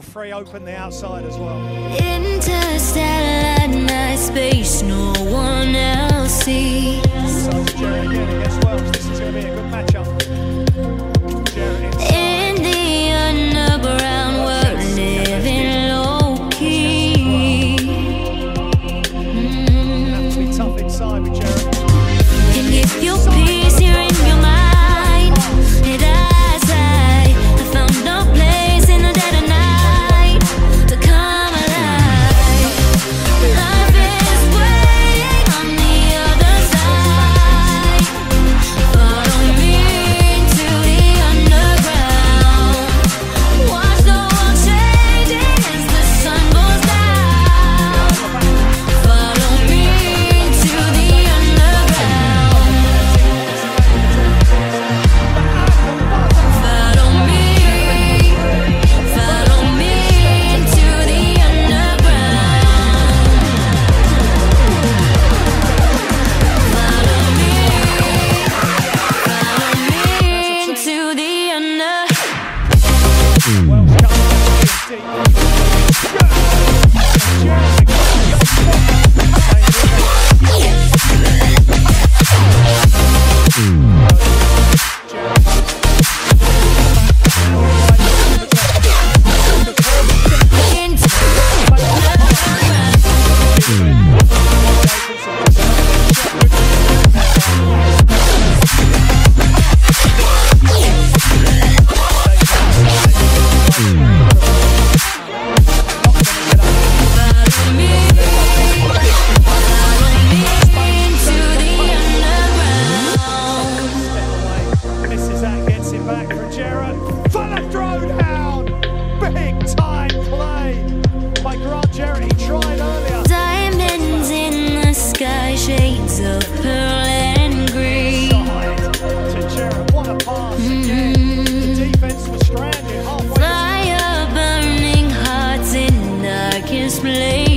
Free open the outside as well. Interstellar Welcome. to Play.